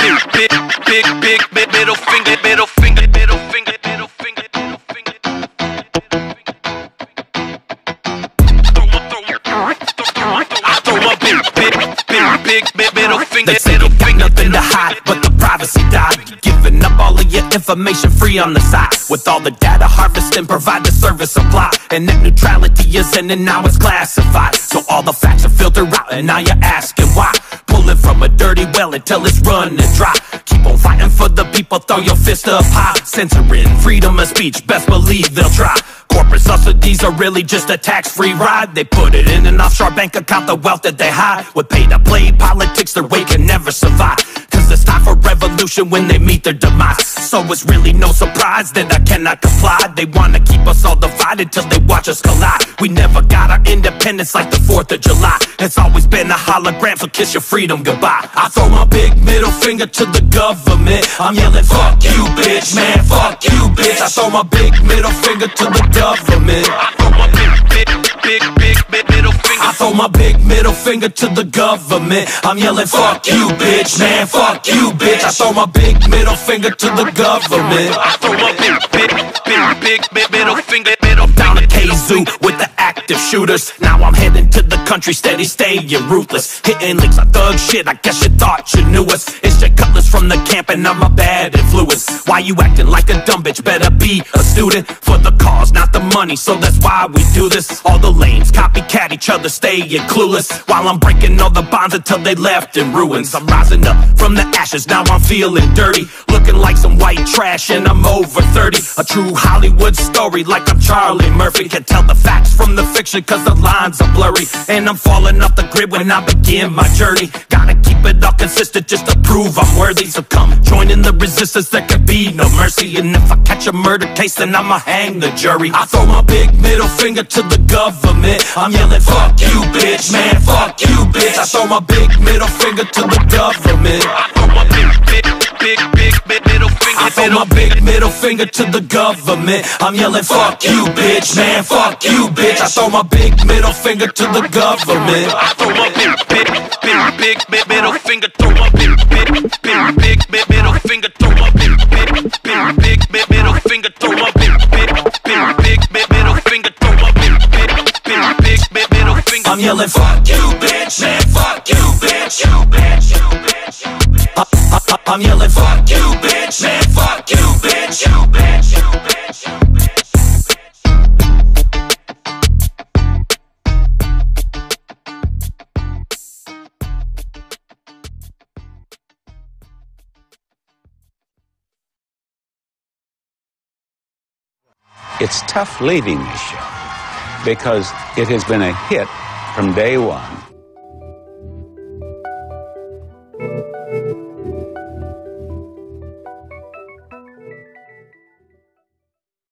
big, big, big, big, middle finger, middle finger, middle finger, middle finger, middle finger. I throw a big, big, big, big, middle finger, middle finger. Nothing to hide but the privacy dive. Giving up all of your information free on the side. With all the data harvest and provide the service supply. And net neutrality is in and now it's classified. So all the facts are filtered out and now you're asking why from a dirty well until it's running dry. Keep on fighting for the people, throw your fist up high. Censoring freedom of speech, best believe they'll try. Corporate subsidies are really just a tax-free ride. They put it in an offshore bank account, the wealth that they hide. With pay to play politics, their way can never survive. Revolution when they meet their demise. So it's really no surprise that I cannot comply. They wanna keep us all divided till they watch us collide. We never got our independence like the 4th of July. It's always been a hologram, so kiss your freedom goodbye. I throw my big middle finger to the government. I'm yelling, fuck you, bitch, man, fuck you, bitch. I throw my big middle finger to the government. I throw my big, big, big, big, big finger. I throw my big middle finger to the government. I'm yelling, fuck you, bitch, man, fuck you, bitch. I throw my big middle finger to the government. I throw my big, big, big, big, big middle finger, middle down to KZoo active shooters. Now I'm heading to the country, steady, staying ruthless. Hitting links on thug shit, I guess you thought you knew us. It's your cutlass from the camp, and I'm a bad influence. Why you acting like a dumb bitch? Better be a student for the cause, not the money. So that's why we do this. All the lanes copycat each other, staying clueless. While I'm breaking all the bonds until they left in ruins. I'm rising up from the ashes, now I'm feeling dirty. Looking like some white trash, and I'm over 30. A true Hollywood story, like I'm Charlie Murphy. Can tell the facts from the fiction, cause the lines are blurry. And I'm falling off the grid when I begin my journey. Gotta keep it all consistent just to prove I'm worthy. So come join in the resistance, there could be no mercy. And if I catch a murder case, then I'ma hang the jury. I throw my big middle finger to the government. I'm yelling, fuck you, bitch, man, fuck you, bitch. I throw my big middle finger to the government. I throw my big, big, big, big. I throw my big middle finger to the government. I'm yelling, fuck you, bitch, man, fuck you, bitch. I throw my big middle finger to the government. I throw my big, big, big, big, big middle finger. Throw my big, big, big, big, big middle finger. Throw my big, big, big, big, big middle finger. Throw my big, big, big, big, big middle finger. Throw my big, big, big, big, big middle finger. I'm yelling, fuck you, bitch, man, fuck you, bitch, you, bitch, you, bitch, I'm yelling, fuck you, bitch, man, bitch, you, bitch, you, bitch. It's tough leaving this show because it has been a hit from day one.